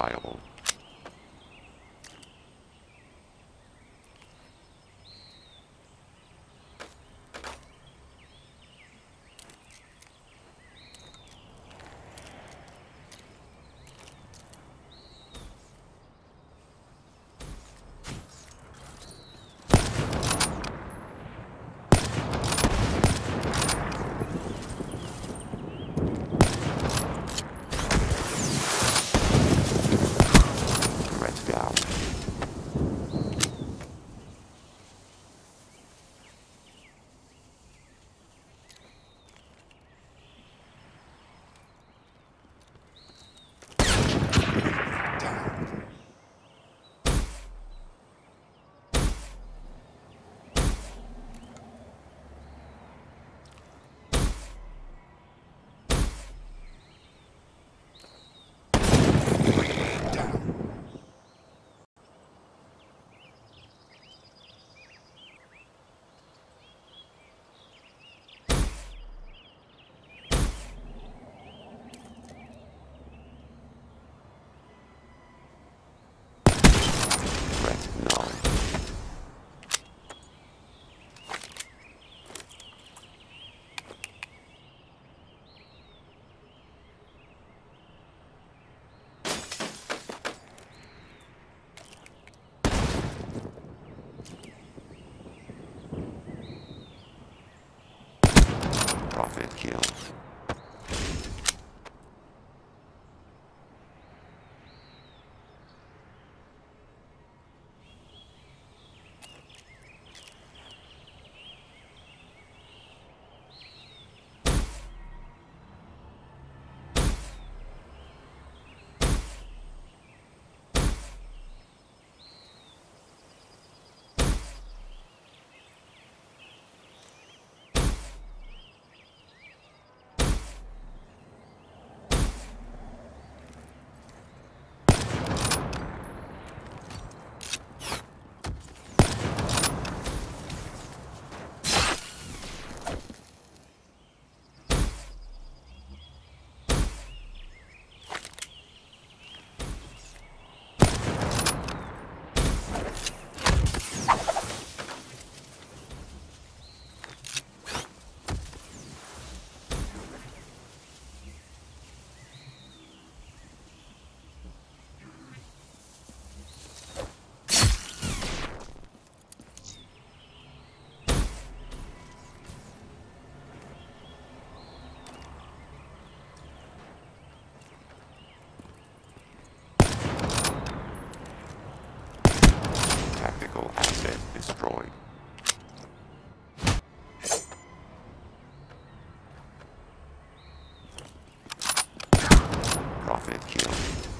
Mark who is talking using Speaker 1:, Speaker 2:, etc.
Speaker 1: Organics Profit くれっていう。